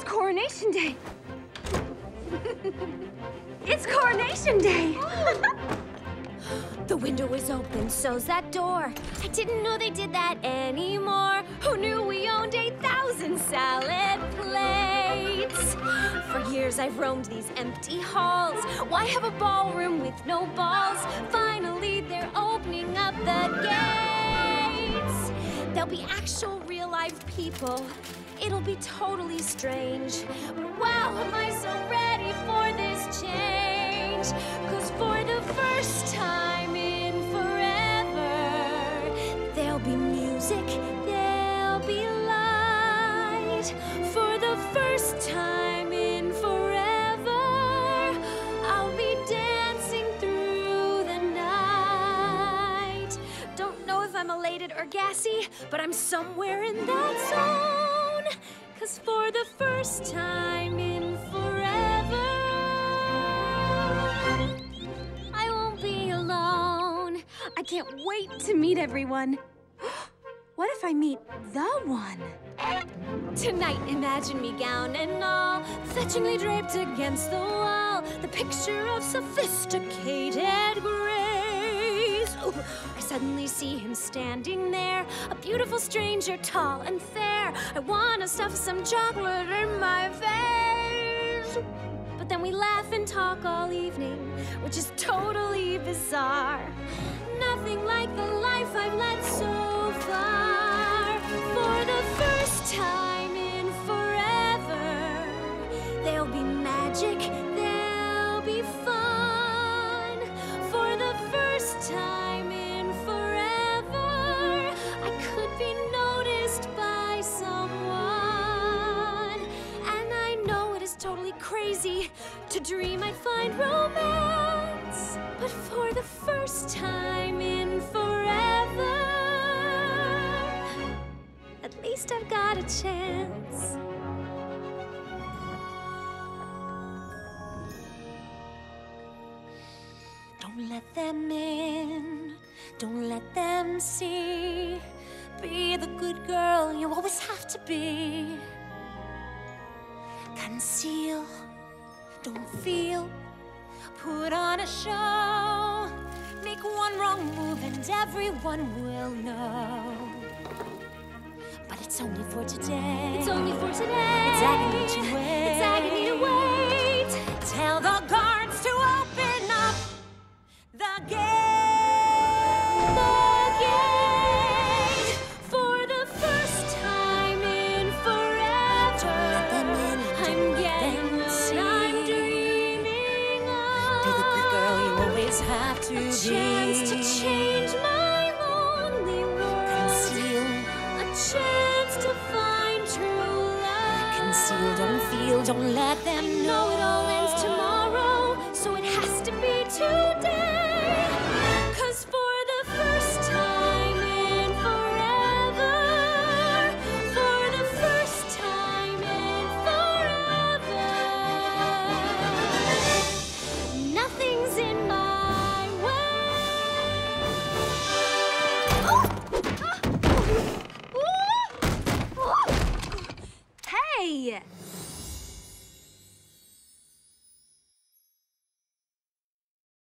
It's Coronation Day. it's Coronation Day. The window is open, so's that door. I didn't know they did that anymore. Who knew we owned 8,000 salad plates? For years I've roamed these empty halls. Why have a ballroom with no balls? Finally, they're opening up the gates. There'll be actual real life people. It'll be totally strange. But wow, am I so ready for this change? Cause for the first time in forever, there'll be music, there'll be light. For the first time in forever, I'll be dancing through the night. Don't know if I'm elated or gassy, but I'm somewhere in that zone. Cause for the first time in forever, I won't be alone. I can't wait to meet everyone. What if I meet the one? Tonight, imagine me gown and all, fetchingly draped against the wall, the picture of sophisticated grace. I suddenly see him standing there, a beautiful stranger, tall and fair. I wanna stuff some chocolate in my face. But then we laugh and talk all evening, which is totally bizarre. Nothing like the life I've led so far. For the first time in forever, there'll be magic, totally crazy to dream I'd find romance. But for the first time in forever, at least I've got a chance. Don't let them in, don't let them see. Be the good girl you always have to be. Conceal, don't feel, put on a show. Make one wrong move and everyone will know. But it's only for today. It's only for today. It's agony to a chance to change my lonely world. Conceal. A chance to find true love. Conceal, don't feel, don't let them know it all ends tomorrow. So it has to be today. Hey!